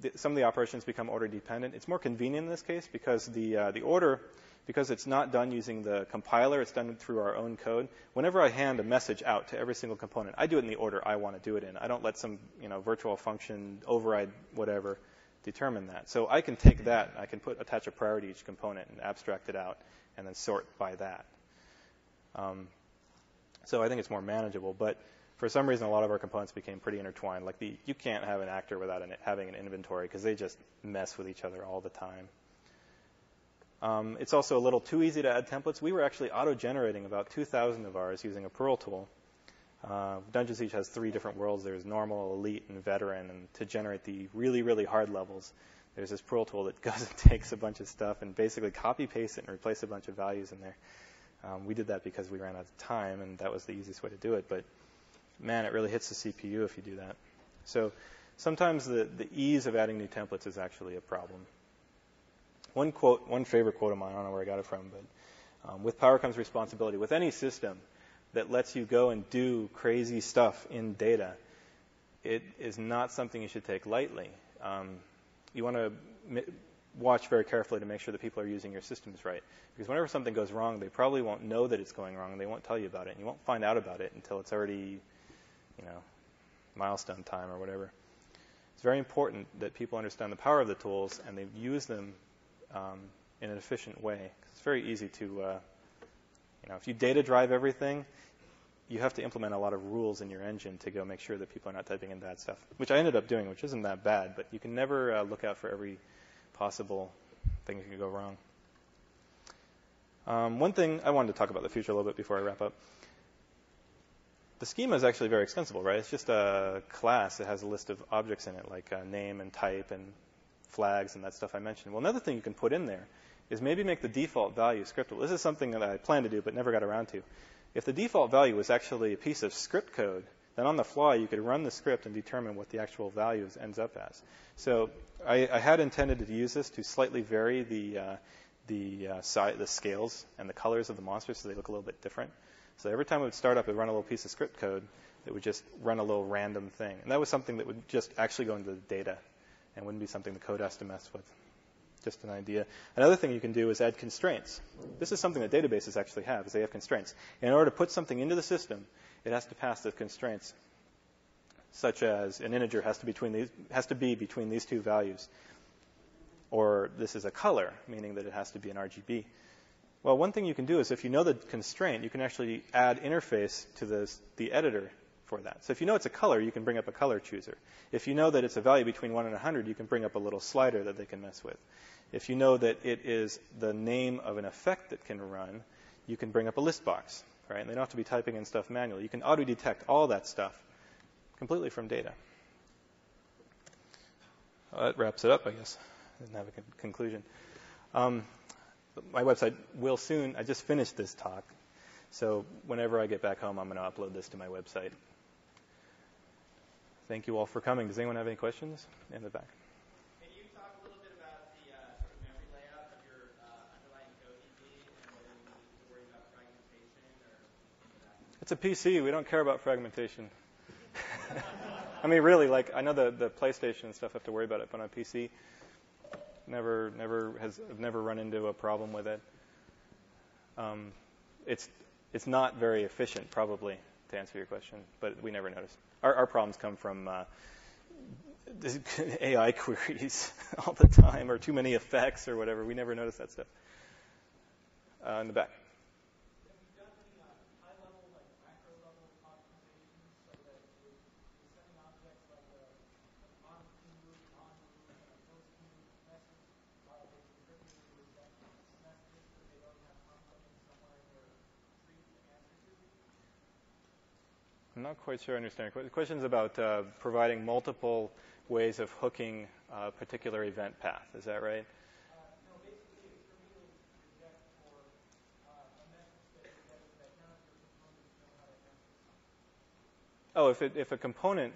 the, some of the operations become order dependent. It's more convenient in this case because the, uh, the order, because it's not done using the compiler, it's done through our own code. Whenever I hand a message out to every single component, I do it in the order I want to do it in. I don't let some you know, virtual function override whatever determine that. So I can take that, I can put attach a priority to each component and abstract it out, and then sort by that. Um, so I think it's more manageable. But for some reason, a lot of our components became pretty intertwined. Like the, you can't have an actor without an, having an inventory because they just mess with each other all the time. Um, it's also a little too easy to add templates. We were actually auto-generating about 2,000 of ours using a Perl tool. Uh, Dungeon Siege has three different worlds. There's normal, elite, and veteran. And to generate the really, really hard levels, there's this Perl tool that goes and takes a bunch of stuff and basically copy paste it and replace a bunch of values in there. Um, we did that because we ran out of time, and that was the easiest way to do it. But man, it really hits the CPU if you do that. So sometimes the, the ease of adding new templates is actually a problem. One quote, one favorite quote of mine, I don't know where I got it from, but um, with power comes responsibility. With any system that lets you go and do crazy stuff in data, it is not something you should take lightly. Um, you want to watch very carefully to make sure that people are using your systems right. Because whenever something goes wrong, they probably won't know that it's going wrong, and they won't tell you about it, and you won't find out about it until it's already, you know, milestone time or whatever. It's very important that people understand the power of the tools and they use them um, in an efficient way. It's very easy to, uh, you know, if you data drive everything, you have to implement a lot of rules in your engine to go make sure that people are not typing in bad stuff, which I ended up doing, which isn't that bad, but you can never uh, look out for every possible thing that could go wrong. Um, one thing I wanted to talk about the future a little bit before I wrap up. The schema is actually very extensible, right? It's just a class that has a list of objects in it, like name and type and flags and that stuff I mentioned. Well, another thing you can put in there is maybe make the default value scriptable. This is something that I planned to do but never got around to. If the default value was actually a piece of script code, then on the fly you could run the script and determine what the actual value ends up as. So I, I had intended to use this to slightly vary the uh, the uh, si- the scales and the colors of the monsters so they look a little bit different. So every time it would start up, it would run a little piece of script code that would just run a little random thing. And that was something that would just actually go into the data and wouldn't be something the code has to mess with. Just an idea. Another thing you can do is add constraints. This is something that databases actually have, is they have constraints. In order to put something into the system, it has to pass the constraints, such as an integer has to, between these, has to be between these two values. Or this is a color, meaning that it has to be an RGB. Well, one thing you can do is if you know the constraint, you can actually add interface to this, the editor for that. So if you know it's a color, you can bring up a color chooser. If you know that it's a value between 1 and 100, you can bring up a little slider that they can mess with. If you know that it is the name of an effect that can run, you can bring up a list box, right? And they don't have to be typing in stuff manually. You can auto-detect all that stuff completely from data. Well, that wraps it up, I guess. Didn't have a con- conclusion. Um, my website will soon. I just finished this talk, so whenever I get back home, I'm going to upload this to my website. Thank you all for coming. Does anyone have any questions in the back? Can you talk a little bit about the uh, sort of memory layout of your uh, underlying code DB and whether you need to worry about fragmentation or? It's a PC. We don't care about fragmentation. I mean, really, like I know the the PlayStation and stuff have to worry about it, but on a PC, never never has I've never run into a problem with it. Um, it's it's not very efficient, probably, to answer your question, but we never noticed. Our, our problems come from uh, AI queries all the time, or too many effects, or whatever. We never notice that stuff. Uh, in the back. Have you done any uh, high-level, like macro-level optimizations so that you're you're sending objects like a an on-move, on-move, and a post-move message while they contribute to that message that they don't have something somewhere in their tree to answer to? I'm not quite sure I understand. The question is about uh, providing multiple ways of hooking a particular event path. Is that right? Oh, if, it, if a component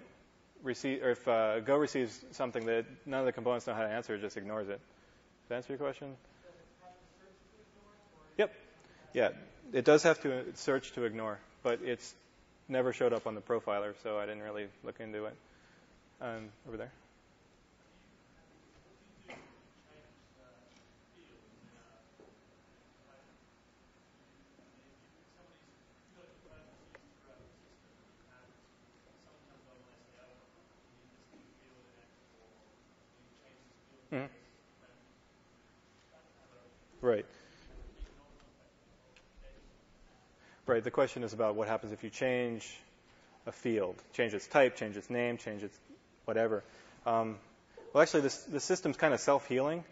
receive, or if uh, Go receives something that none of the components know how to answer, it just ignores it. Does that answer your question? Yep. Yeah, it does have to search to ignore, but it's never showed up on the profiler, so I didn't really look into it. Um, over there. Mhm. Right. Right. The question is about what happens if you change a field, change its type, change its name, change its whatever. Um, well, actually, this the system's kind of self-healing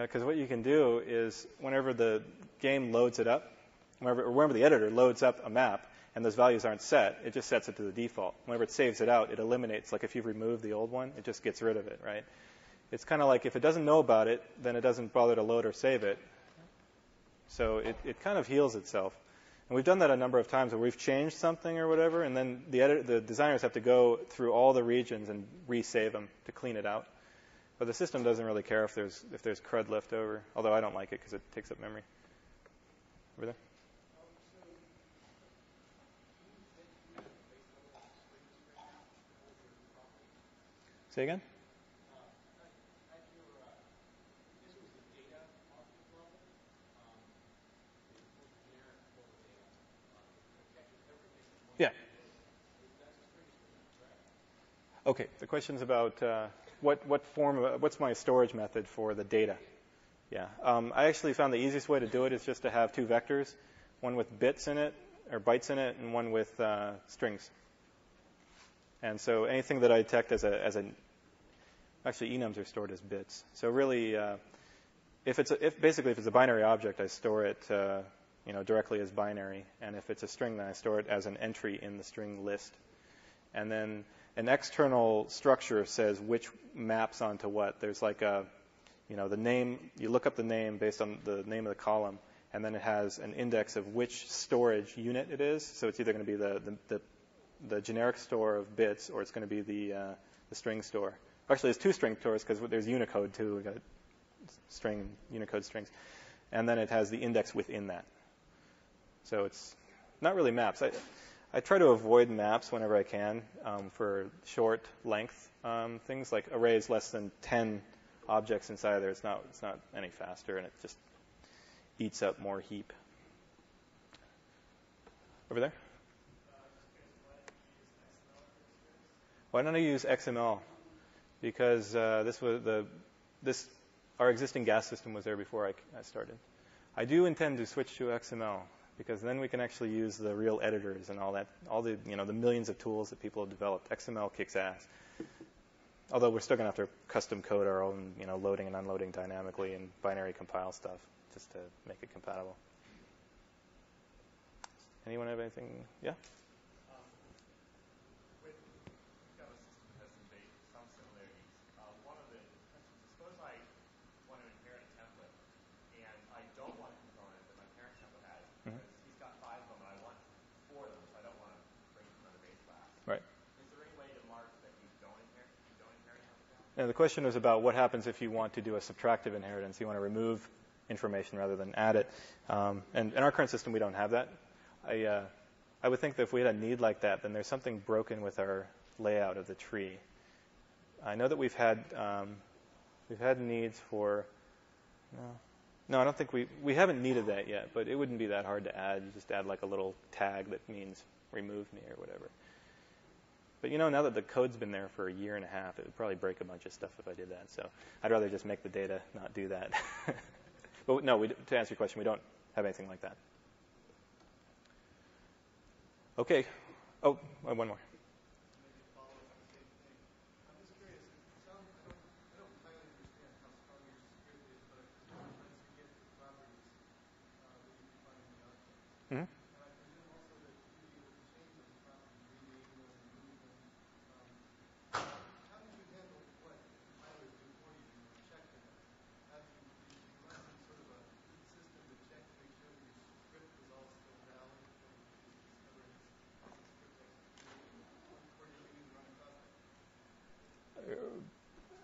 because what you can do is whenever the game loads it up, whenever, whenever the editor loads up a map and those values aren't set, it just sets it to the default. Whenever it saves it out, it eliminates. Like if you remove the old one, it just gets rid of it, right? It's kind of like if it doesn't know about it, then it doesn't bother to load or save it. So it, it kind of heals itself. And we've done that a number of times where we've changed something or whatever, and then the, edit- the designers have to go through all the regions and resave them to clean it out. But the system doesn't really care if there's if there's crud left over. Although I don't like it because it takes up memory. Over there. Say again. Okay. The question's about uh, what what form of what's my storage method for the data. Yeah. Um, I actually found the easiest way to do it is just to have two vectors, one with bits in it or bytes in it, and one with uh, strings. And so anything that I detect as a as a actually enums are stored as bits. So really, uh, if it's a, if basically if it's a binary object, I store it uh, you know directly as binary, and if it's a string, then I store it as an entry in the string list. And then an external structure says which maps onto what. There's like a you know the name. You look up the name based on the name of the column, and then it has an index of which storage unit it is. So it's either going to be the the, the, the generic store of bits, or it's going to be the uh, the string store. Actually, there's two string stores because there's Unicode too. We've got string Unicode strings, and then it has the index within that. So it's not really maps. I, I try to avoid maps whenever I can um, for short length um, things like arrays less than 10 objects inside of there. It's not it's not any faster, and it just eats up more heap. Over there. Why don't I use XML? Because uh, this was the this our existing gas system was there before I, I started. I do intend to switch to XML because then we can actually use the real editors and all that, all the you know the millions of tools that people have developed. XML kicks ass. Although we're still going to have to custom code our own you know loading and unloading dynamically and binary compile stuff just to make it compatible. Anyone have anything? Yeah. Now, the question was about what happens if you want to do a subtractive inheritance. You want to remove information rather than add it. Um, and in our current system, we don't have that. I, uh, I would think that if we had a need like that, then there's something broken with our layout of the tree. I know that we've had um, we've had needs for no, no, I don't think we we haven't needed that yet, but it wouldn't be that hard to add. You just add like a little tag that means remove me or whatever. But you know, now that the code's been there for a year and a half, it would probably break a bunch of stuff if I did that. So I'd rather just make the data not do that. but no, we, to answer your question, we don't have anything like that. Okay. Oh, one more. Mm-hmm.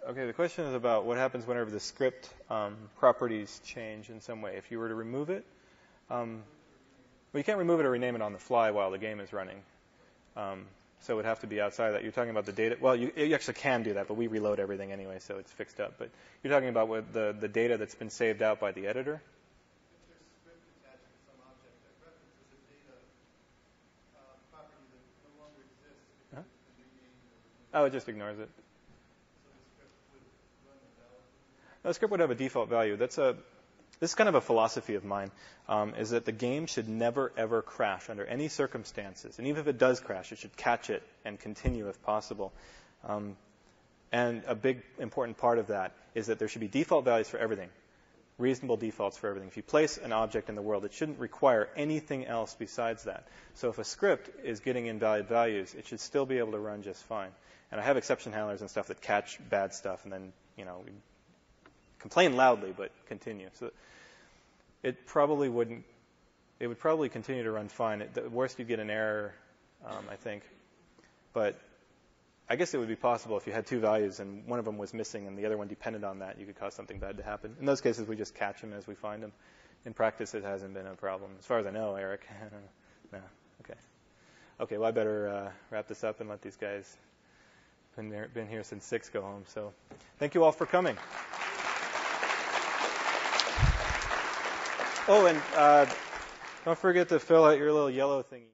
Okay, the question is about what happens whenever the script um, properties change in some way. If you were to remove it, um, well, you can't remove it or rename it on the fly while the game is running. Um, so it would have to be outside of that. You're talking about the data. Well, you, you, actually can do that, but we reload everything anyway, so it's fixed up. But you're talking about what the, the data that's been saved out by the editor. Oh, it just ignores it. The script would have a default value. That's a this is kind of a philosophy of mine, um, is that the game should never ever crash under any circumstances, and even if it does crash, it should catch it and continue if possible. Um, and a big important part of that is that there should be default values for everything, reasonable defaults for everything. If you place an object in the world, it shouldn't require anything else besides that. So if a script is getting invalid values, it should still be able to run just fine. And I have exception handlers and stuff that catch bad stuff and then, you know, complain loudly, but continue. So it probably wouldn't. It would probably continue to run fine. At the worst, you'd get an error, um, I think. But I guess it would be possible if you had two values and one of them was missing and the other one depended on that, you could cause something bad to happen. In those cases, we just catch them as we find them. In practice, it hasn't been a problem, as far as I know, Eric. no. Okay. Okay. Well, I better uh, wrap this up and let these guys been there, been here since six go home. So, thank you all for coming. Oh, and uh, don't forget to fill out your little yellow thingy.